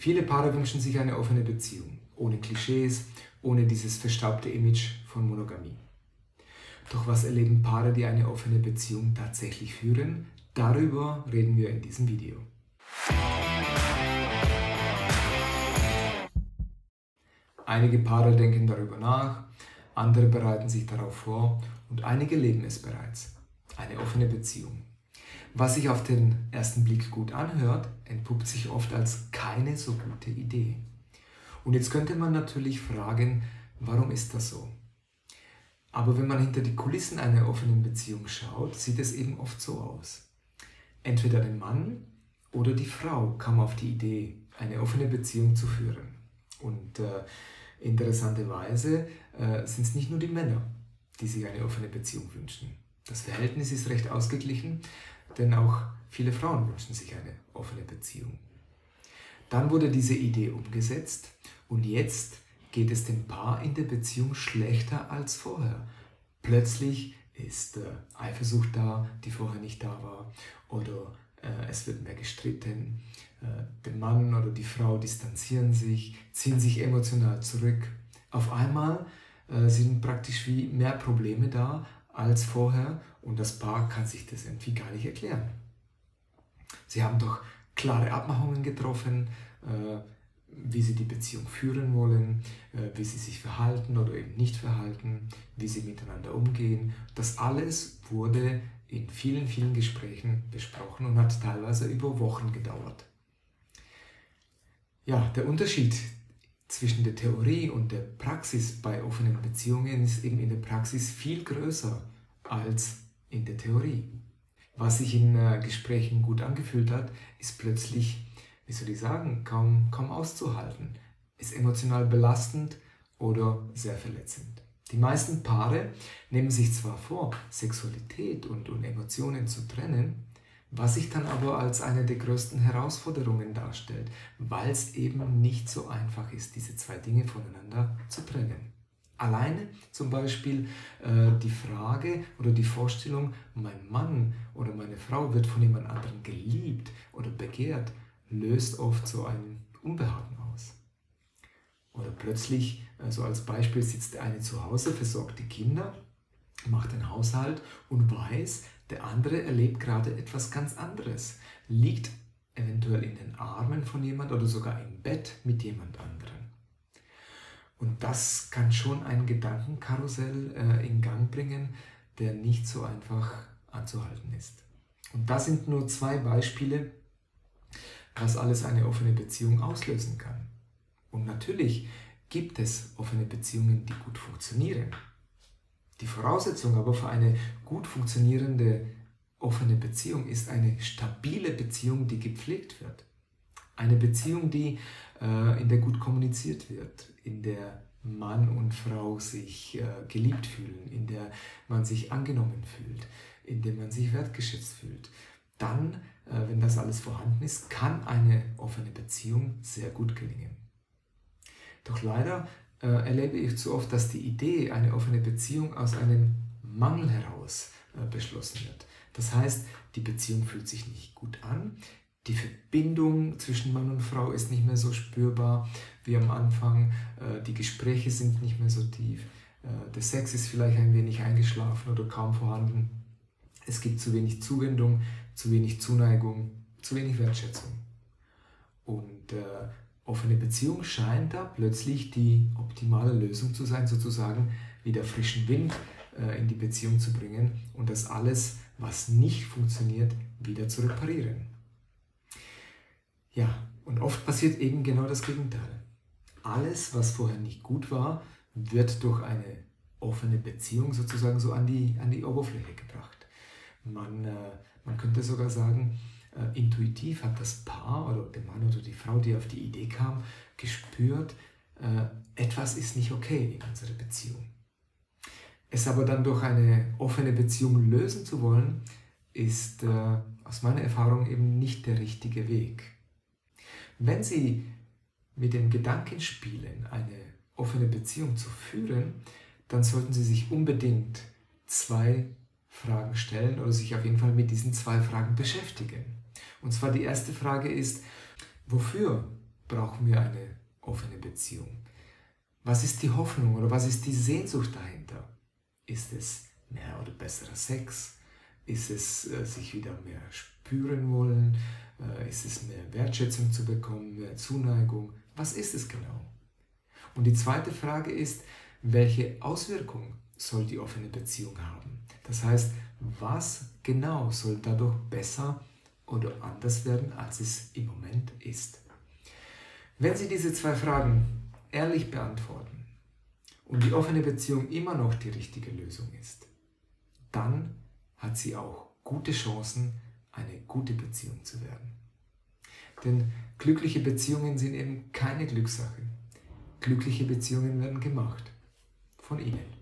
Viele Paare wünschen sich eine offene Beziehung, ohne Klischees, ohne dieses verstaubte Image von Monogamie. Doch was erleben Paare, die eine offene Beziehung tatsächlich führen? Darüber reden wir in diesem Video. Einige Paare denken darüber nach, andere bereiten sich darauf vor und einige leben es bereits. Eine offene Beziehung. Was sich auf den ersten Blick gut anhört, entpuppt sich oft als keine so gute Idee. Und jetzt könnte man natürlich fragen, warum ist das so? Aber wenn man hinter die Kulissen einer offenen Beziehung schaut, sieht es eben oft so aus. Entweder der Mann oder die Frau kam auf die Idee, eine offene Beziehung zu führen. Und äh, interessanterweise äh, sind es nicht nur die Männer, die sich eine offene Beziehung wünschen. Das Verhältnis ist recht ausgeglichen, denn auch viele Frauen wünschen sich eine offene Beziehung. Dann wurde diese Idee umgesetzt und jetzt geht es dem Paar in der Beziehung schlechter als vorher. Plötzlich ist äh, Eifersucht da, die vorher nicht da war, oder äh, es wird mehr gestritten, äh, der Mann oder die Frau distanzieren sich, ziehen sich emotional zurück. Auf einmal äh, sind praktisch wie mehr Probleme da als vorher und das Paar kann sich das irgendwie gar nicht erklären. Sie haben doch klare Abmachungen getroffen, äh, wie sie die Beziehung führen wollen, wie sie sich verhalten oder eben nicht verhalten, wie sie miteinander umgehen. Das alles wurde in vielen, vielen Gesprächen besprochen und hat teilweise über Wochen gedauert. Ja, der Unterschied zwischen der Theorie und der Praxis bei offenen Beziehungen ist eben in der Praxis viel größer als in der Theorie. Was sich in äh, Gesprächen gut angefühlt hat, ist plötzlich, wie soll ich sagen, kaum, kaum auszuhalten, ist emotional belastend oder sehr verletzend. Die meisten Paare nehmen sich zwar vor, Sexualität und, und Emotionen zu trennen, was sich dann aber als eine der größten Herausforderungen darstellt, weil es eben nicht so einfach ist, diese zwei Dinge voneinander zu trennen. Alleine zum Beispiel äh, die Frage oder die Vorstellung, mein Mann oder meine Frau wird von jemand anderem geliebt oder begehrt, löst oft so ein Unbehagen aus. Oder plötzlich, also als Beispiel, sitzt der eine zu Hause, versorgt die Kinder, macht den Haushalt und weiß, der andere erlebt gerade etwas ganz anderes, liegt eventuell in den Armen von jemand oder sogar im Bett mit jemand anderem. Und das kann schon ein Gedankenkarussell äh, in Gang bringen, der nicht so einfach anzuhalten ist. Und das sind nur zwei Beispiele, was alles eine offene Beziehung auslösen kann. Und natürlich gibt es offene Beziehungen, die gut funktionieren. Die Voraussetzung aber für eine gut funktionierende offene Beziehung ist eine stabile Beziehung, die gepflegt wird. Eine Beziehung, die, äh, in der gut kommuniziert wird, in der Mann und Frau sich äh, geliebt fühlen, in der man sich angenommen fühlt, in der man sich wertgeschätzt fühlt. Dann, äh, wenn das alles vorhanden ist, kann eine offene Beziehung sehr gut gelingen. Doch leider äh, erlebe ich zu oft, dass die Idee, eine offene Beziehung aus einem Mangel heraus äh, beschlossen wird. Das heißt, die Beziehung fühlt sich nicht gut an, die Verbindung zwischen Mann und Frau ist nicht mehr so spürbar wie am Anfang, äh, die Gespräche sind nicht mehr so tief, äh, der Sex ist vielleicht ein wenig eingeschlafen oder kaum vorhanden, es gibt zu wenig Zuwendung, zu wenig Zuneigung, zu wenig Wertschätzung. Und äh, offene Beziehung scheint da plötzlich die optimale Lösung zu sein, sozusagen wieder frischen Wind äh, in die Beziehung zu bringen und das alles, was nicht funktioniert, wieder zu reparieren. Ja, und oft passiert eben genau das Gegenteil. Alles, was vorher nicht gut war, wird durch eine offene Beziehung sozusagen so an die, an die Oberfläche gebracht. Man, äh, man könnte sogar sagen, äh, intuitiv hat das Paar oder der Mann oder die Frau, die auf die Idee kam, gespürt, äh, etwas ist nicht okay in unserer Beziehung. Es aber dann durch eine offene Beziehung lösen zu wollen, ist äh, aus meiner Erfahrung eben nicht der richtige Weg. Wenn Sie mit dem Gedanken spielen, eine offene Beziehung zu führen, dann sollten Sie sich unbedingt zwei Fragen stellen oder sich auf jeden Fall mit diesen zwei Fragen beschäftigen. Und zwar die erste Frage ist, wofür brauchen wir eine offene Beziehung? Was ist die Hoffnung oder was ist die Sehnsucht dahinter? Ist es mehr oder besserer Sex? Ist es äh, sich wieder mehr spüren wollen? Äh, ist es mehr Wertschätzung zu bekommen, mehr Zuneigung? Was ist es genau? Und die zweite Frage ist, welche Auswirkung soll die offene Beziehung haben? Das heißt, was genau soll dadurch besser oder anders werden, als es im Moment ist? Wenn Sie diese zwei Fragen ehrlich beantworten und die offene Beziehung immer noch die richtige Lösung ist, dann hat sie auch gute Chancen, eine gute Beziehung zu werden. Denn glückliche Beziehungen sind eben keine Glückssache. Glückliche Beziehungen werden gemacht von Ihnen.